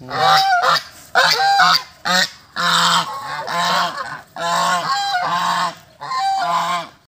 Yeah.